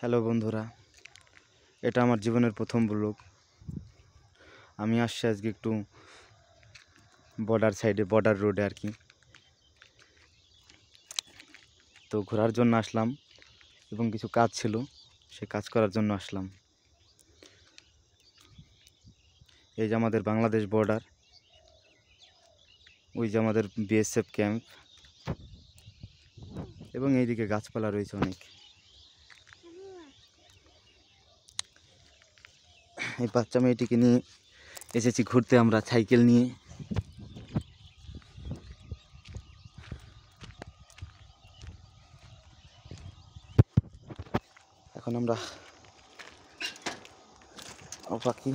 Hello বন্ধুরা, এটা আমার জীবনের প্রথম ব্লগ আমি আসছি আজকে একটু বর্ডার সাইডে বর্ডার রোডে আর কি। তো ঘোরার জন্য আসলাম এবং কিছু কাজ ছিল, সে কাজ করার জন্য আসলাম। এই যে আমাদের বাংলাদেশ বর্ডার ওই যে আমাদের বিএসএফ ক্যাম্প এবং এইদিকে গাছপালা রয়েছে অনেক। এই বাচ্চা মেয়েটিকে নিয়ে এসেছি ঘুরতে আমরা সাইকেল নিয়ে। এখন আমরা ও পাখি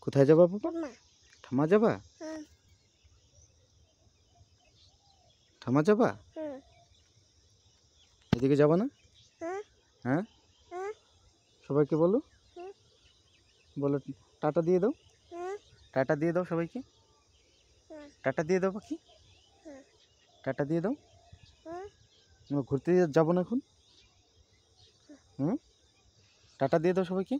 কোথায় যাবা বাবা? ঠামা যাবা? হুম ঠামা যাবা? এদিকে যাবা না? হ্যাঁ। সবাইকে বলো। বলো টাটা দিয়ে দাও। টাটা দিয়ে দাও সবাইকে। টাটা দিয়ে দাও পাখি টাটা দিয়ে দাও। আমরা ঘুরতে যাব না এখন। হুম? টাটা দিয়ে দাও সবাইকে।